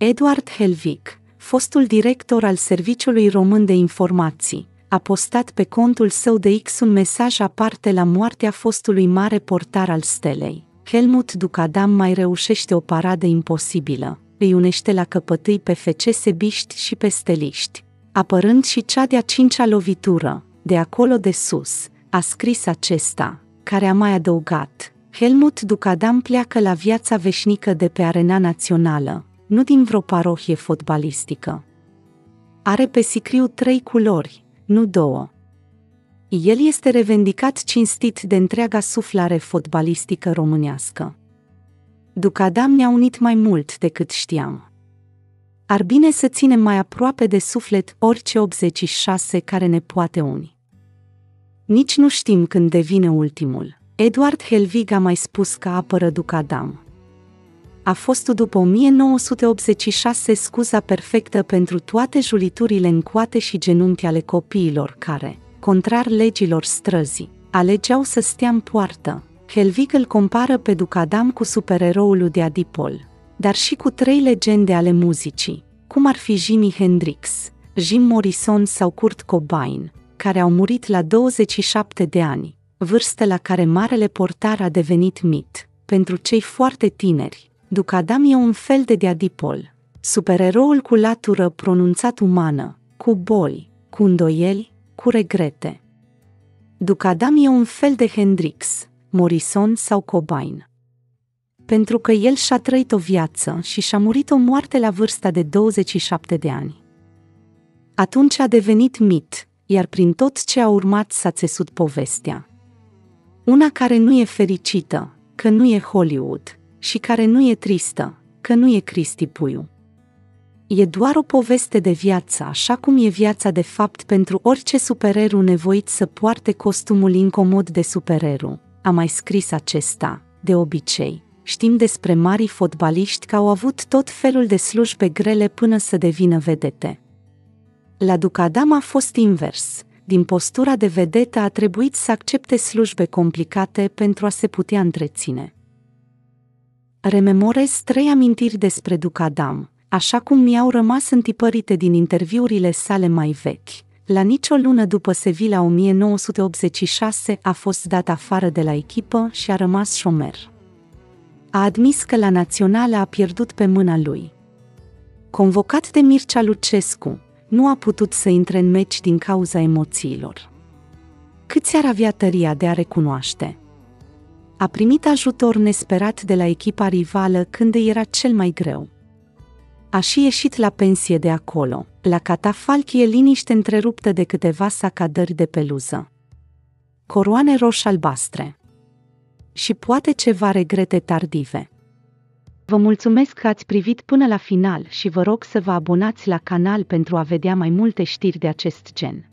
Eduard Helvig, fostul director al Serviciului Român de Informații, a postat pe contul său de X un mesaj aparte la moartea fostului mare portar al stelei. Helmut Ducadam mai reușește o paradă imposibilă, îi unește la căpătâi pe fecesebiști și pe steliști, apărând și cea de-a cincea lovitură, de acolo de sus, a scris acesta, care a mai adăugat, Helmut Ducadam pleacă la viața veșnică de pe arena națională, nu din vreo parohie fotbalistică. Are pe sicriu trei culori, nu două. El este revendicat cinstit de întreaga suflare fotbalistică românească. Ducadam ne-a unit mai mult decât știam. Ar bine să ținem mai aproape de suflet orice 86 care ne poate uni. Nici nu știm când devine ultimul. Eduard Helvig a mai spus că apără Ducadam. A fost după 1986 scuza perfectă pentru toate juliturile în coate și genunchi ale copiilor care, contrar legilor străzii, alegeau să stea în poartă. Helvig îl compară pe Ducadam cu supereroul de Adipol, dar și cu trei legende ale muzicii, cum ar fi Jimi Hendrix, Jim Morrison sau Kurt Cobain, care au murit la 27 de ani, vârstă la care marele portar a devenit mit. Pentru cei foarte tineri, Ducadam e un fel de diadipol, supereroul cu latură pronunțat umană, cu boli, cu îndoieli, cu regrete. Ducadam e un fel de Hendrix, Morrison sau Cobain. Pentru că el și-a trăit o viață și și-a murit o moarte la vârsta de 27 de ani. Atunci a devenit mit, iar prin tot ce a urmat s-a țesut povestea. Una care nu e fericită, că nu e Hollywood, și care nu e tristă, că nu e Cristi Puiu. E doar o poveste de viață, așa cum e viața de fapt pentru orice supererou nevoit să poarte costumul incomod de supererou. A mai scris acesta, de obicei. Știm despre mari fotbaliști că au avut tot felul de slujbe grele până să devină vedete. La Ducadam a fost invers. Din postura de vedetă a trebuit să accepte slujbe complicate pentru a se putea întreține. Rememorez trei amintiri despre Ducadam, așa cum mi-au rămas întipărite din interviurile sale mai vechi. La nicio lună după Sevilla 1986 a fost dat afară de la echipă și a rămas șomer. A admis că la națională a pierdut pe mâna lui. Convocat de Mircea Lucescu, nu a putut să intre în meci din cauza emoțiilor. Câți ar avea tăria de a recunoaște? A primit ajutor nesperat de la echipa rivală când îi era cel mai greu. A și ieșit la pensie de acolo, la catafalchie liniște întreruptă de câteva sacadări de peluză. Coroane roș-albastre. Și poate ceva regrete tardive. Vă mulțumesc că ați privit până la final și vă rog să vă abonați la canal pentru a vedea mai multe știri de acest gen.